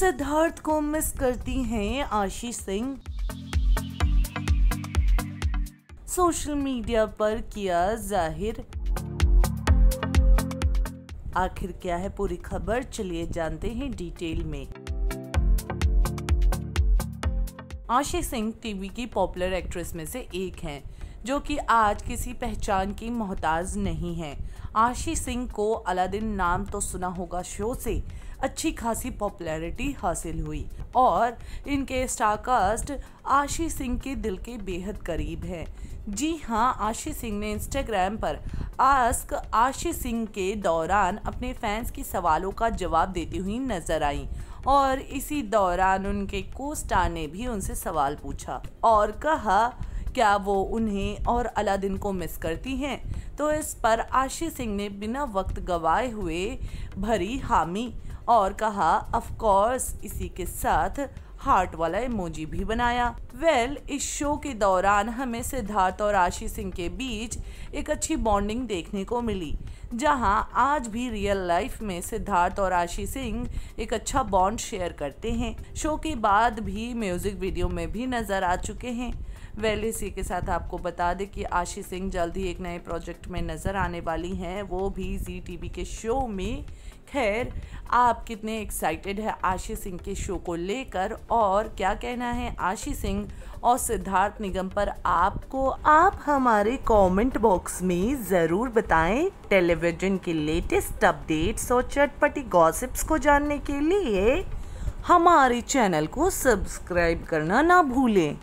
सिद्धार्थ को मिस करती हैं आशीष सिंह। सोशल मीडिया पर किया ज़ाहिर। आखिर क्या है पूरी खबर? चलिए जानते हैं डिटेल में। आशीष सिंह टीवी की पॉपुलर एक्ट्रेस में से एक हैं। जो कि आज किसी पहचान की मोहताज नहीं है। आशीष सिंह को अलादीन नाम तो सुना होगा शो से। अच्छी खासी पॉपुलैरिटी हासिल हुई और इनके स्टारकास्ट आशीष सिंह के दिल के बेहद करीब हैं। जी हाँ आशीष सिंह ने इंस्टाग्राम पर आस्क आशीष सिंह के दौरान अपने फैंस की सवालों का जवाब देती हुई नज़र आई और इसी दौरान उनके को स्टार ने भी उनसे सवाल पूछा और कहा क्या वो उन्हें और अलादीन को मिस करती हैं? तो इस पर आशी सिंह ने बिना वक्त गवाए हुए भरी हामी और कहा ऑफ़ कोर्स इसी के साथ हार्ट वाला इमोजी भी बनाया। वेल well, इस शो के दौरान हमें सिद्धार्थ और आशीष सिंह के बीच एक अच्छी बॉन्डिंग देखने को मिली जहाँ आज भी रियल लाइफ में सिद्धार्थ और आशीष सिंह एक अच्छा बॉन्ड शेयर करते हैं। शो के बाद भी म्यूज़िक वीडियो में भी नज़र आ चुके हैं। वेल इसी के साथ आपको बता दें कि आशीष सिंह जल्द ही एक नए प्रोजेक्ट में नज़र आने वाली हैं। वो भी जी टीवी के शो में। खैर आप कितने एक्साइटेड है आशीष सिंह के शो को लेकर और क्या कहना है आशीष सिंह और सिद्धार्थ निगम पर आपको? आप हमारे कमेंट बॉक्स में ज़रूर बताएँ टेलीविज़न के लेटेस्ट अपडेट्स और चटपटी गॉसिप्स को जानने के लिए। हमारे चैनल को सब्सक्राइब करना ना भूलें।